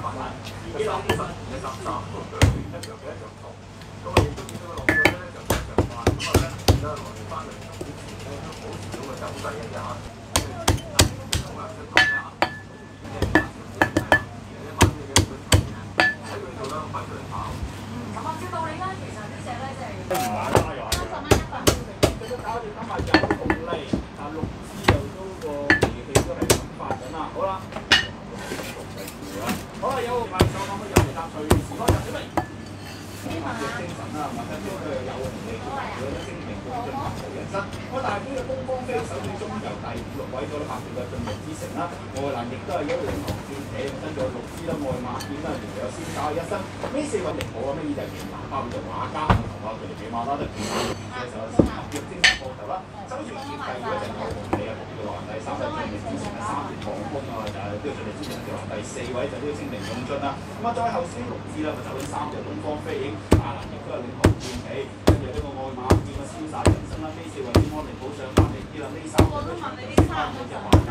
一種身嘅十三個腳連一樣嘅一樣痛，咁啊亦都見到個落腳咧就非常慢，咁啊跟住咧來翻嚟咁之前咧都好少嘅走勢嘅嚇。唔玩啦又係，佢都搞住今日就。精神啦物质中佢又有你大佢嘅精明共进合好人生我大杯嘅东方啤酒先中由第五六位啲客票嘅進入之城啦外兰亦都系一领航战者跟咗六支啦外马啦啊原有先搞一生呢四位名好啊咩意就系原南包括咗画家同埋佢哋嘅马拉特嘅时候先合约精神啦。周小姐第二就同你啊，叫做第三位清明先生三月航空啊，就係標準嘅先生，第四位就呢個清明用進啦。咁啊，再後先六字啦，就走三隻東方飛影，啊，嗱亦都有領航見起，跟住呢個愛馬見啊，瀟灑人生啦，飛少雲天安寧保上萬里之啦，呢三個都全部先生都有玩家。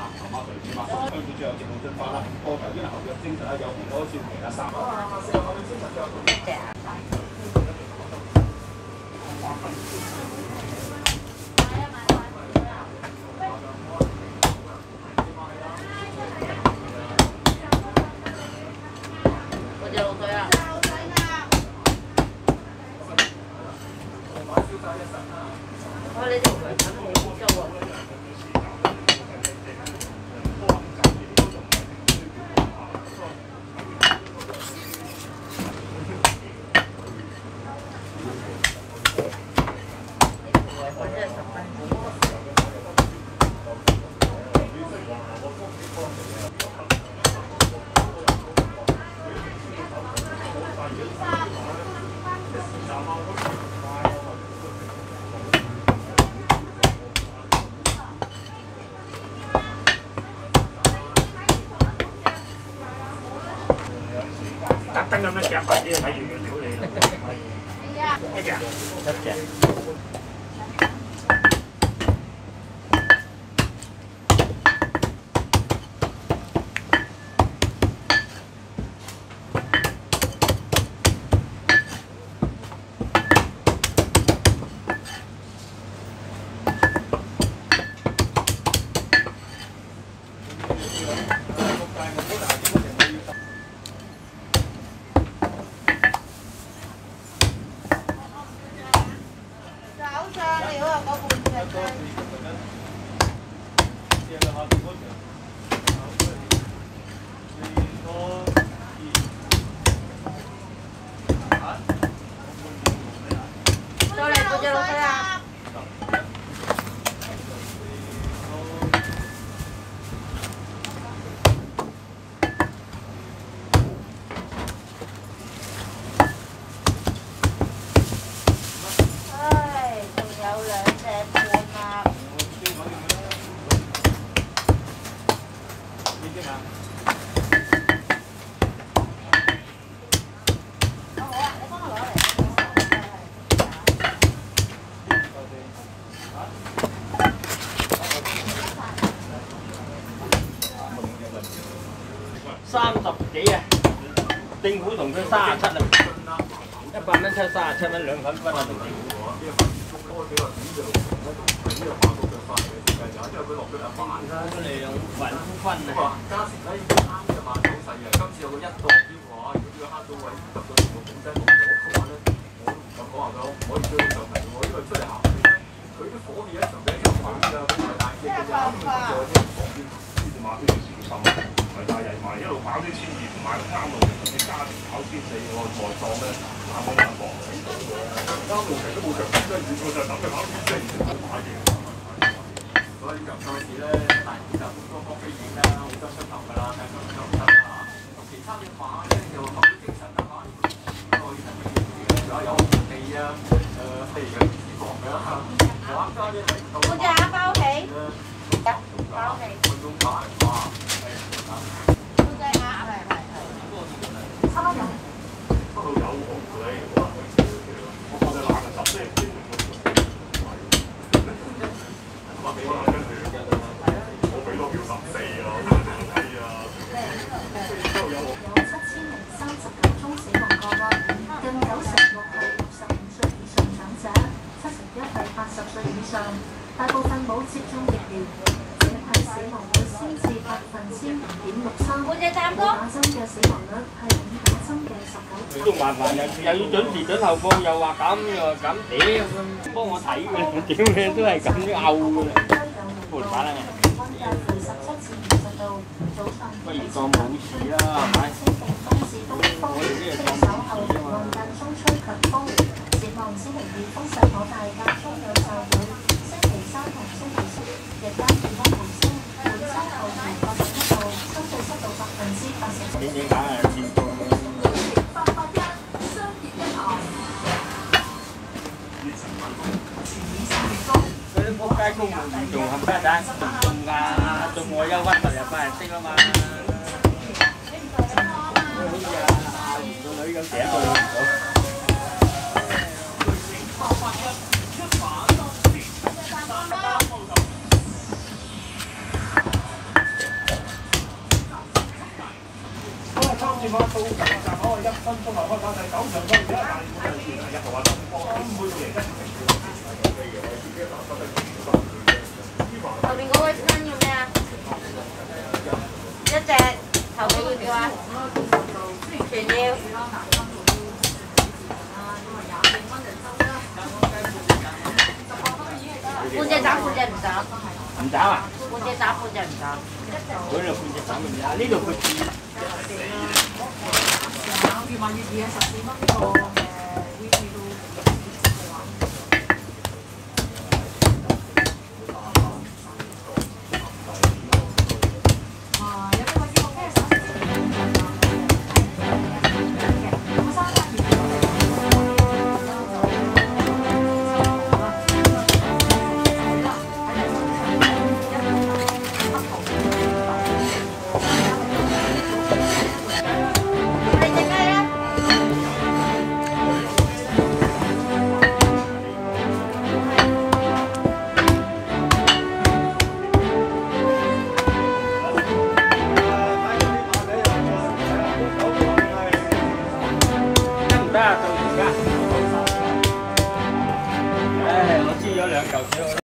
馬場馬隊馬，香港最後直進進發啦！個球員後腳精神啦，有好多少期啦，三。啊啊啊！四號我員精神最後。Tatanggal na siya pa iya, din. Ayun, ayun, ayun. Ayan. Iya. Iya. 政府同佢三十七啊，一百蚊七三十七蚊兩份分啊，政府。因為佢落咗嚟翻，今次有個一檔標嘅，如果黑到位，入到成個本身，我話可以追上嚟，因為出嚟行，佢啲火氣一上，一比較大隻嘅。佢帶曳埋，一路跑啲千二唔買三路，你加跑千四外外檔咧，打開打搏，三路其實都冇長真遠，我就等佢跑千四買嘅。所以就賽事咧，大就個國際演啦，好多出頭㗎啦，香港就得啦。同其他嘅馬咧，就學啲精神啊，馬內神嘅嘢，仲有有地啊，誒譬如有脂肪㗎啦，玩家嘅喺度。我隻包皮。包皮。有七千零三十九宗死亡個案，近九成六係六十五歲以上長者，七十一係八十歲以上，大部分冇接種疫苗，整體死亡率先至百分之零點六三。半隻蛋糕，打針嘅死亡率係五打針嘅十九。麻煩又又要準時準後報，又話咁又話咁，屌幫我睇嘅，屌你都係咁樣拗嘅啦。不如当冇事啦，系咪？清劲东至东风，听稍后离岸间中吹强风。展望星期二风势可大，间中有骤雨。星期三同星期四日间气温回升，本周后期八十一度，相对湿度百分之八十七。点点解系见过？八八一商业一行，嗰啲仆街公务员仲冚家产，仲啊仲 我憂鬱咪又翻嚟識啊嘛。好似阿阿袁個女咁成日都唔到。好啦，三次馬到站站口一分鐘後開跑第九場賽事啦，但係每人一號啊，咁每個贏一後邊嗰位新要咩啊？一隻頭尾要叫啊？全要。半隻斬，半隻唔斬。唔斬啊？半隻斬，半隻唔斬。嗰度半隻斬唔斬，呢度佢越買越嘢，十四蚊呢個。